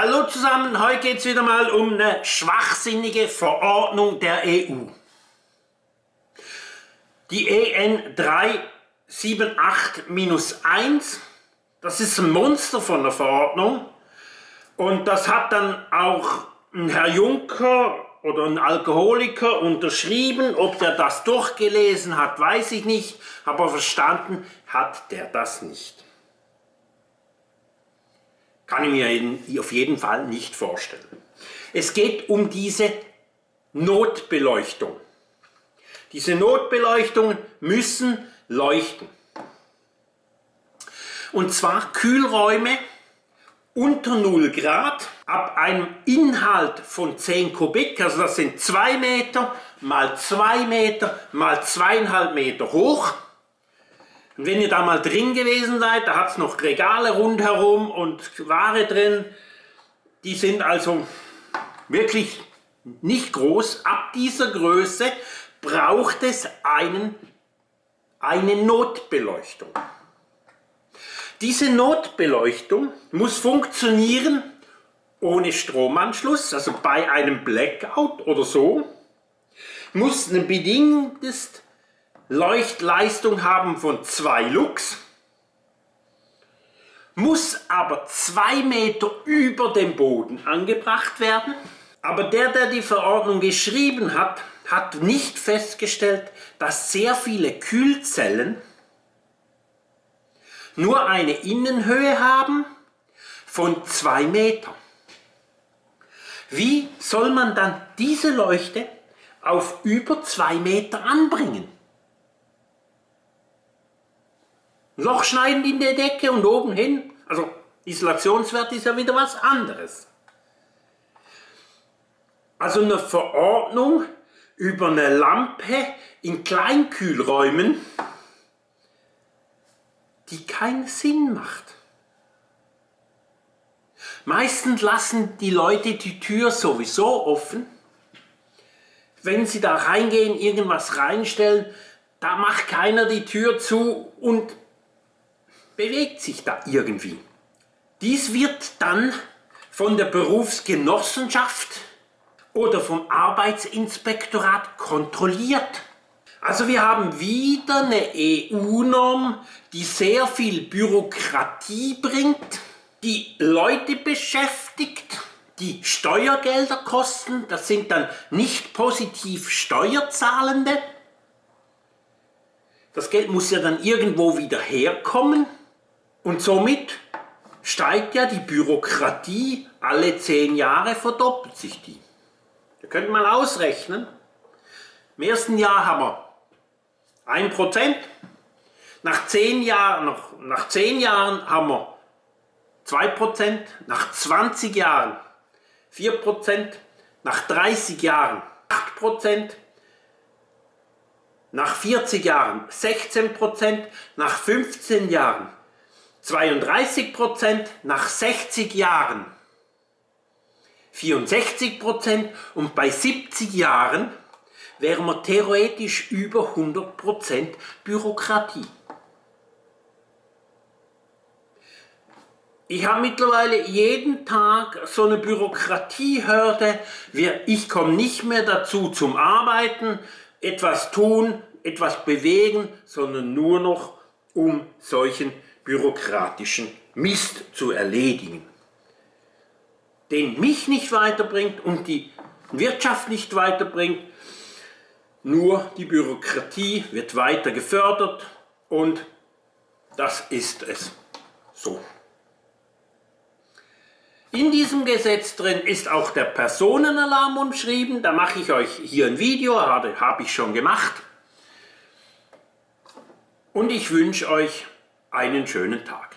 Hallo zusammen, heute geht es wieder mal um eine schwachsinnige Verordnung der EU. Die EN 378-1, das ist ein Monster von der Verordnung und das hat dann auch ein Herr Juncker oder ein Alkoholiker unterschrieben. Ob der das durchgelesen hat, weiß ich nicht, aber verstanden hat der das nicht. Kann ich mir auf jeden Fall nicht vorstellen. Es geht um diese Notbeleuchtung. Diese Notbeleuchtungen müssen leuchten. Und zwar Kühlräume unter 0 Grad ab einem Inhalt von 10 Kubik, also das sind 2 Meter mal 2 Meter mal 2,5 Meter hoch wenn ihr da mal drin gewesen seid, da hat es noch Regale rundherum und Ware drin. Die sind also wirklich nicht groß. Ab dieser Größe braucht es einen, eine Notbeleuchtung. Diese Notbeleuchtung muss funktionieren ohne Stromanschluss, also bei einem Blackout oder so, muss ein bedingtes Leuchtleistung haben von 2 Lux, muss aber 2 Meter über dem Boden angebracht werden. Aber der, der die Verordnung geschrieben hat, hat nicht festgestellt, dass sehr viele Kühlzellen nur eine Innenhöhe haben von 2 Meter. Wie soll man dann diese Leuchte auf über 2 Meter anbringen? Loch schneiden in der Decke und oben hin. Also Isolationswert ist ja wieder was anderes. Also eine Verordnung über eine Lampe in Kleinkühlräumen, die keinen Sinn macht. Meistens lassen die Leute die Tür sowieso offen. Wenn sie da reingehen, irgendwas reinstellen, da macht keiner die Tür zu und bewegt sich da irgendwie. Dies wird dann von der Berufsgenossenschaft oder vom Arbeitsinspektorat kontrolliert. Also wir haben wieder eine EU-Norm, die sehr viel Bürokratie bringt, die Leute beschäftigt, die Steuergelder kosten, das sind dann nicht positiv Steuerzahlende. Das Geld muss ja dann irgendwo wieder herkommen. Und somit steigt ja die Bürokratie. Alle zehn Jahre, verdoppelt sich die. Wir können mal ausrechnen. Im ersten Jahr haben wir 1%, nach zehn Jahren, nach, nach zehn Jahren haben wir 2%, nach 20 Jahren 4%, nach 30 Jahren 8%, nach 40 Jahren 16%, nach 15 Jahren 32 Prozent nach 60 Jahren 64 Prozent und bei 70 Jahren wären wir theoretisch über 100 Prozent Bürokratie. Ich habe mittlerweile jeden Tag so eine Bürokratiehürde. Ich komme nicht mehr dazu zum Arbeiten, etwas tun, etwas bewegen, sondern nur noch um solchen bürokratischen Mist zu erledigen, den mich nicht weiterbringt und die Wirtschaft nicht weiterbringt. Nur die Bürokratie wird weiter gefördert und das ist es so. In diesem Gesetz drin ist auch der Personenalarm umschrieben. Da mache ich euch hier ein Video, habe, ich schon gemacht. Und ich wünsche euch einen schönen Tag.